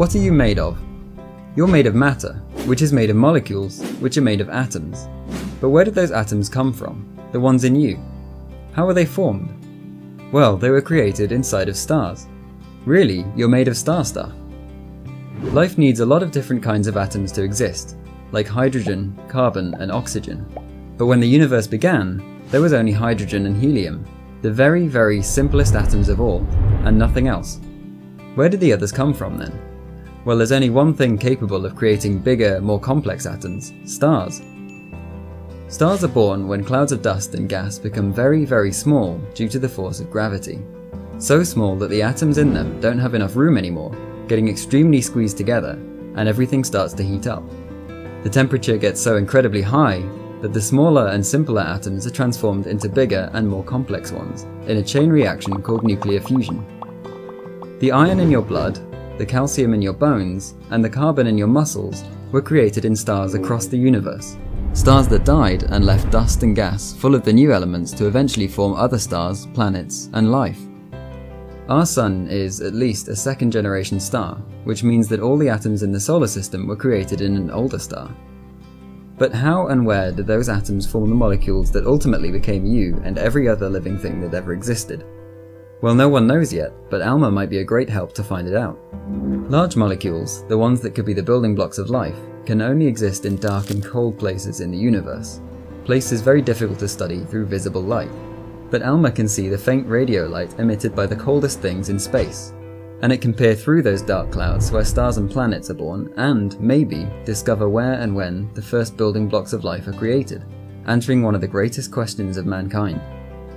What are you made of? You're made of matter, which is made of molecules, which are made of atoms. But where did those atoms come from? The ones in you? How were they formed? Well, they were created inside of stars. Really, you're made of star stuff. Life needs a lot of different kinds of atoms to exist, like hydrogen, carbon, and oxygen. But when the universe began, there was only hydrogen and helium, the very, very simplest atoms of all, and nothing else. Where did the others come from then? Well, there's only one thing capable of creating bigger, more complex atoms stars. Stars are born when clouds of dust and gas become very, very small due to the force of gravity. So small that the atoms in them don't have enough room anymore, getting extremely squeezed together, and everything starts to heat up. The temperature gets so incredibly high that the smaller and simpler atoms are transformed into bigger and more complex ones in a chain reaction called nuclear fusion. The iron in your blood, the calcium in your bones, and the carbon in your muscles were created in stars across the universe. Stars that died and left dust and gas full of the new elements to eventually form other stars, planets, and life. Our Sun is at least a second generation star, which means that all the atoms in the solar system were created in an older star. But how and where did those atoms form the molecules that ultimately became you and every other living thing that ever existed? Well, no one knows yet, but ALMA might be a great help to find it out. Large molecules, the ones that could be the building blocks of life, can only exist in dark and cold places in the universe, places very difficult to study through visible light. But ALMA can see the faint radio light emitted by the coldest things in space, and it can peer through those dark clouds where stars and planets are born and, maybe, discover where and when the first building blocks of life are created, answering one of the greatest questions of mankind.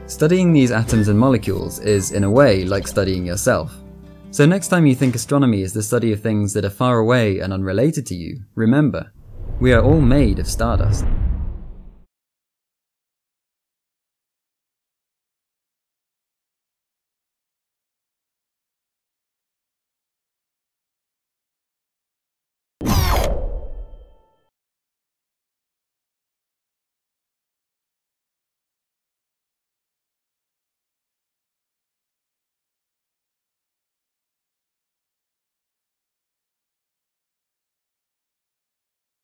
Studying these atoms and molecules is, in a way, like studying yourself. So next time you think astronomy is the study of things that are far away and unrelated to you, remember, we are all made of stardust.